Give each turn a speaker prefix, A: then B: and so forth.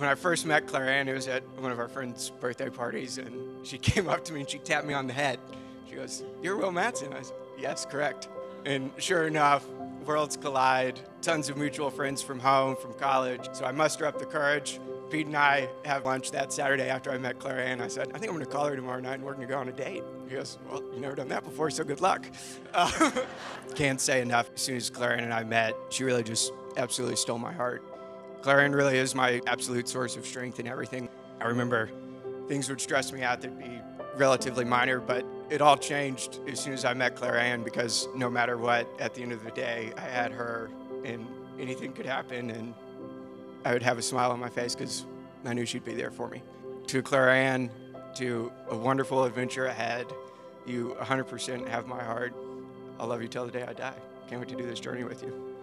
A: when I first met Claire Ann, it was at one of our friends' birthday parties, and she came up to me and she tapped me on the head. She goes, You're Will Matson. I said, Yes, correct. And sure enough, worlds collide, tons of mutual friends from home, from college. So I muster up the courage. Pete and I have lunch that Saturday after I met Claire Ann. I said, I think I'm going to call her tomorrow night and we're going to go on a date. He goes, Well, you've never done that before, so good luck. Uh, can't say enough. As soon as Claire Ann and I met, she really just absolutely stole my heart. Claire Ann really is my absolute source of strength in everything. I remember things would stress me out that'd be relatively minor, but it all changed as soon as I met Claire Ann because no matter what, at the end of the day, I had her and anything could happen and I would have a smile on my face because I knew she'd be there for me. To Claire Ann, to a wonderful adventure ahead, you 100% have my heart. I'll love you till the day I die. Can't wait to do this journey with you.